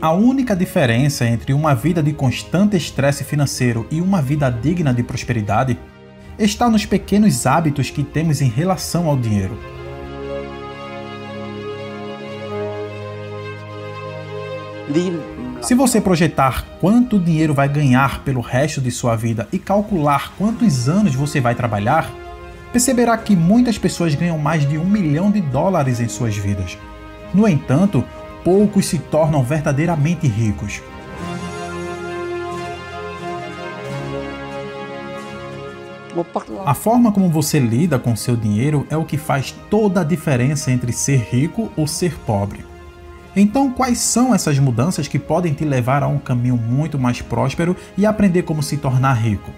A única diferença entre uma vida de constante estresse financeiro e uma vida digna de prosperidade está nos pequenos hábitos que temos em relação ao dinheiro. Se você projetar quanto dinheiro vai ganhar pelo resto de sua vida e calcular quantos anos você vai trabalhar, perceberá que muitas pessoas ganham mais de um milhão de dólares em suas vidas. No entanto, poucos se tornam verdadeiramente ricos. A forma como você lida com seu dinheiro é o que faz toda a diferença entre ser rico ou ser pobre. Então, quais são essas mudanças que podem te levar a um caminho muito mais próspero e aprender como se tornar rico?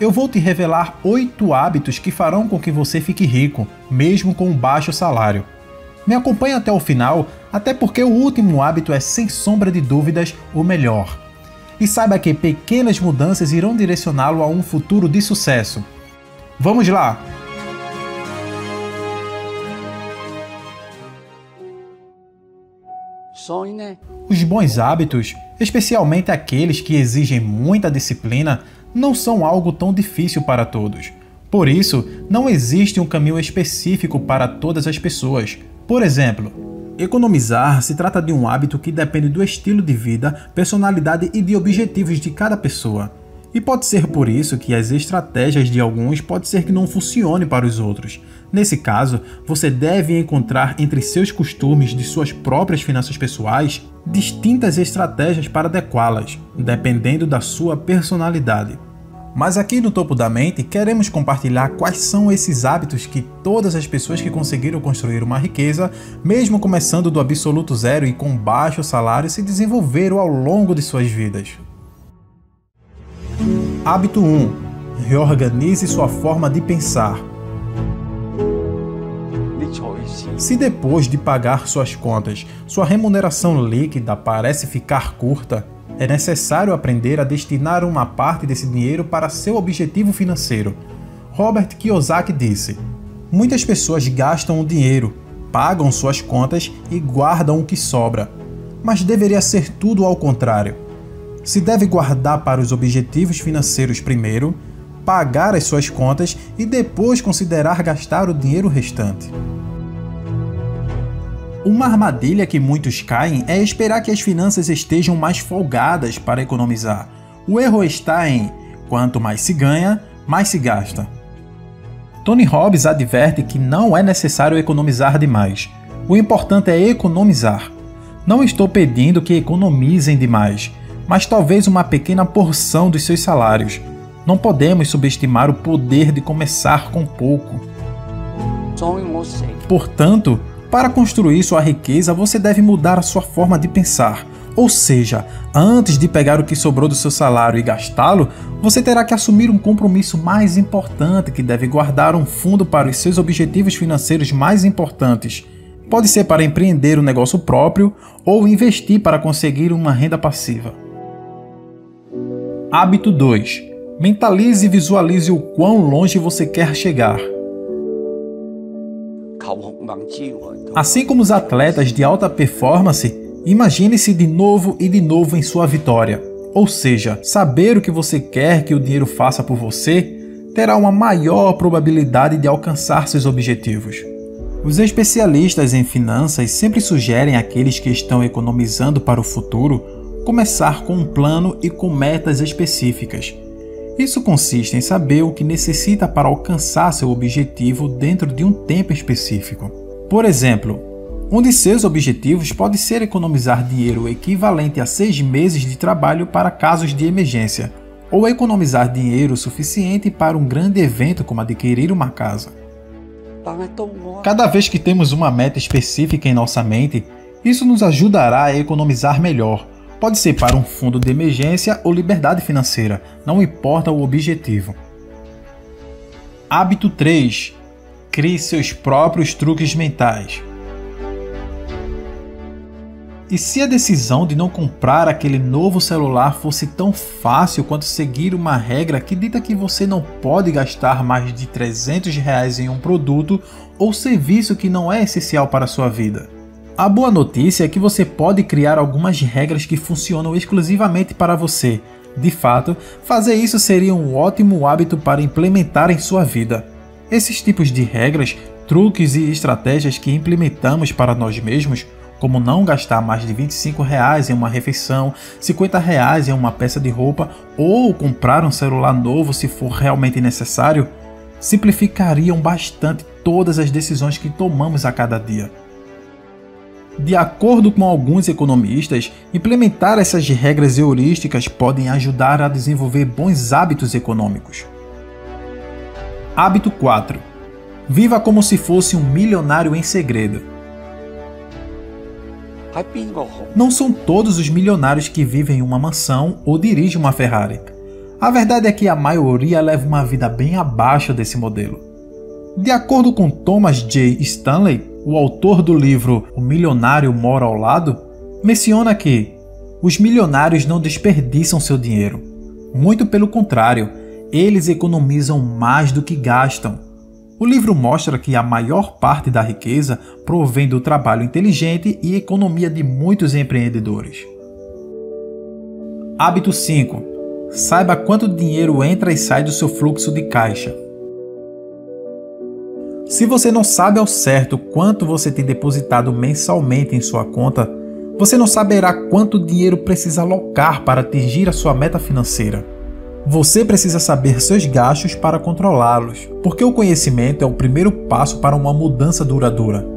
Eu vou te revelar oito hábitos que farão com que você fique rico, mesmo com um baixo salário. Me acompanhe até o final, até porque o último hábito é sem sombra de dúvidas o melhor. E saiba que pequenas mudanças irão direcioná-lo a um futuro de sucesso. Vamos lá! Né? Os bons hábitos, especialmente aqueles que exigem muita disciplina, não são algo tão difícil para todos. Por isso, não existe um caminho específico para todas as pessoas. Por exemplo, economizar se trata de um hábito que depende do estilo de vida, personalidade e de objetivos de cada pessoa. E pode ser por isso que as estratégias de alguns pode ser que não funcione para os outros. Nesse caso, você deve encontrar entre seus costumes de suas próprias finanças pessoais distintas estratégias para adequá-las, dependendo da sua personalidade. Mas aqui no Topo da Mente queremos compartilhar quais são esses hábitos que todas as pessoas que conseguiram construir uma riqueza, mesmo começando do absoluto zero e com baixo salário, se desenvolveram ao longo de suas vidas. Hábito 1: Reorganize sua forma de pensar. Se depois de pagar suas contas, sua remuneração líquida parece ficar curta, é necessário aprender a destinar uma parte desse dinheiro para seu objetivo financeiro. Robert Kiyosaki disse: Muitas pessoas gastam o dinheiro, pagam suas contas e guardam o que sobra. Mas deveria ser tudo ao contrário. Se deve guardar para os objetivos financeiros primeiro, pagar as suas contas e depois considerar gastar o dinheiro restante. Uma armadilha que muitos caem é esperar que as finanças estejam mais folgadas para economizar. O erro está em quanto mais se ganha, mais se gasta. Tony Robbins adverte que não é necessário economizar demais. O importante é economizar. Não estou pedindo que economizem demais, mas talvez uma pequena porção dos seus salários. Não podemos subestimar o poder de começar com pouco. Portanto, para construir sua riqueza, você deve mudar a sua forma de pensar. Ou seja, antes de pegar o que sobrou do seu salário e gastá-lo, você terá que assumir um compromisso mais importante que deve guardar um fundo para os seus objetivos financeiros mais importantes. Pode ser para empreender um negócio próprio ou investir para conseguir uma renda passiva. Hábito 2. Mentalize e visualize o quão longe você quer chegar. Assim como os atletas de alta performance, imagine-se de novo e de novo em sua vitória. Ou seja, saber o que você quer que o dinheiro faça por você terá uma maior probabilidade de alcançar seus objetivos. Os especialistas em finanças sempre sugerem àqueles que estão economizando para o futuro começar com um plano e com metas específicas isso consiste em saber o que necessita para alcançar seu objetivo dentro de um tempo específico. Por exemplo, um de seus objetivos pode ser economizar dinheiro equivalente a seis meses de trabalho para casos de emergência, ou economizar dinheiro suficiente para um grande evento como adquirir uma casa. Cada vez que temos uma meta específica em nossa mente, isso nos ajudará a economizar melhor Pode ser para um fundo de emergência ou liberdade financeira, não importa o objetivo. Hábito 3. Crie seus próprios truques mentais. E se a decisão de não comprar aquele novo celular fosse tão fácil quanto seguir uma regra que dita que você não pode gastar mais de 300 reais em um produto ou serviço que não é essencial para a sua vida? A boa notícia é que você pode criar algumas regras que funcionam exclusivamente para você. De fato, fazer isso seria um ótimo hábito para implementar em sua vida. Esses tipos de regras, truques e estratégias que implementamos para nós mesmos, como não gastar mais de 25 reais em uma refeição, 50 reais em uma peça de roupa ou comprar um celular novo se for realmente necessário, simplificariam bastante todas as decisões que tomamos a cada dia. De acordo com alguns economistas, implementar essas regras heurísticas podem ajudar a desenvolver bons hábitos econômicos. Hábito 4. Viva como se fosse um milionário em segredo. Não são todos os milionários que vivem em uma mansão ou dirigem uma Ferrari. A verdade é que a maioria leva uma vida bem abaixo desse modelo. De acordo com Thomas J. Stanley, o autor do livro O Milionário Mora ao Lado, menciona que os milionários não desperdiçam seu dinheiro. Muito pelo contrário, eles economizam mais do que gastam. O livro mostra que a maior parte da riqueza provém do trabalho inteligente e economia de muitos empreendedores. Hábito 5. Saiba quanto dinheiro entra e sai do seu fluxo de caixa. Se você não sabe ao certo quanto você tem depositado mensalmente em sua conta, você não saberá quanto dinheiro precisa alocar para atingir a sua meta financeira. Você precisa saber seus gastos para controlá-los, porque o conhecimento é o primeiro passo para uma mudança duradoura.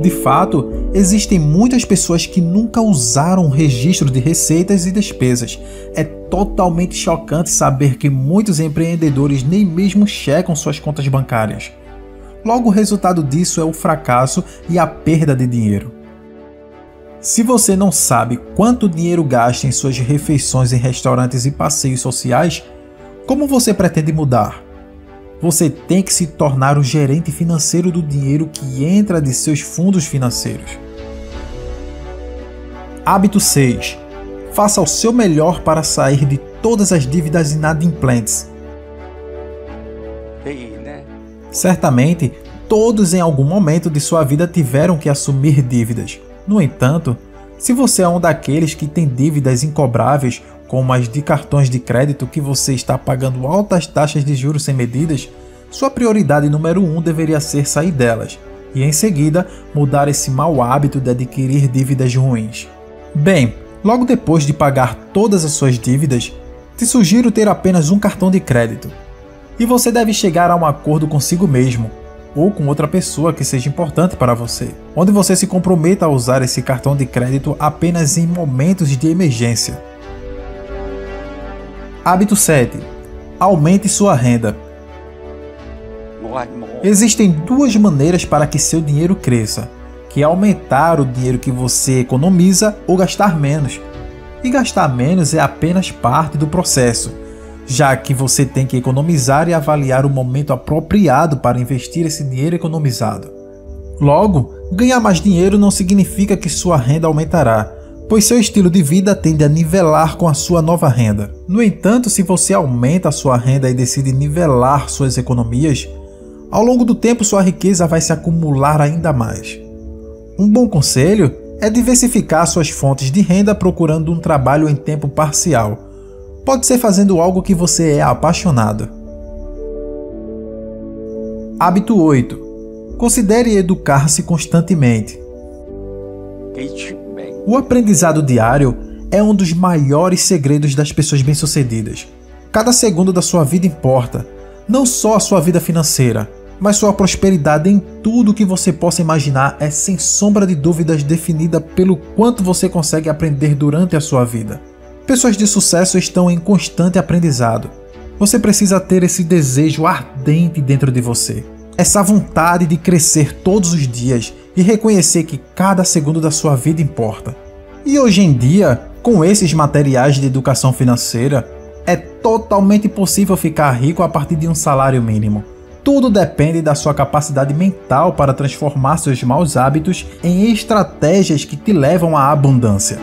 De fato, existem muitas pessoas que nunca usaram um registro de receitas e despesas. É totalmente chocante saber que muitos empreendedores nem mesmo checam suas contas bancárias. Logo, o resultado disso é o fracasso e a perda de dinheiro. Se você não sabe quanto dinheiro gasta em suas refeições em restaurantes e passeios sociais, como você pretende mudar? Você tem que se tornar o gerente financeiro do dinheiro que entra de seus fundos financeiros. Hábito 6. Faça o seu melhor para sair de todas as dívidas inadimplentes. Né? Certamente, todos em algum momento de sua vida tiveram que assumir dívidas. No entanto, se você é um daqueles que tem dívidas incobráveis como as de cartões de crédito que você está pagando altas taxas de juros sem medidas, sua prioridade número um deveria ser sair delas e, em seguida, mudar esse mau hábito de adquirir dívidas ruins. Bem, logo depois de pagar todas as suas dívidas, te sugiro ter apenas um cartão de crédito. E você deve chegar a um acordo consigo mesmo ou com outra pessoa que seja importante para você, onde você se comprometa a usar esse cartão de crédito apenas em momentos de emergência. Hábito 7. Aumente sua renda. Existem duas maneiras para que seu dinheiro cresça, que é aumentar o dinheiro que você economiza ou gastar menos. E gastar menos é apenas parte do processo, já que você tem que economizar e avaliar o momento apropriado para investir esse dinheiro economizado. Logo, ganhar mais dinheiro não significa que sua renda aumentará, pois seu estilo de vida tende a nivelar com a sua nova renda. No entanto, se você aumenta a sua renda e decide nivelar suas economias, ao longo do tempo sua riqueza vai se acumular ainda mais. Um bom conselho é diversificar suas fontes de renda procurando um trabalho em tempo parcial. Pode ser fazendo algo que você é apaixonado. Hábito 8. Considere educar-se constantemente. O aprendizado diário é um dos maiores segredos das pessoas bem-sucedidas. Cada segundo da sua vida importa, não só a sua vida financeira, mas sua prosperidade em tudo que você possa imaginar é sem sombra de dúvidas definida pelo quanto você consegue aprender durante a sua vida. Pessoas de sucesso estão em constante aprendizado. Você precisa ter esse desejo ardente dentro de você, essa vontade de crescer todos os dias e reconhecer que cada segundo da sua vida importa. E hoje em dia, com esses materiais de educação financeira, é totalmente possível ficar rico a partir de um salário mínimo. Tudo depende da sua capacidade mental para transformar seus maus hábitos em estratégias que te levam à abundância.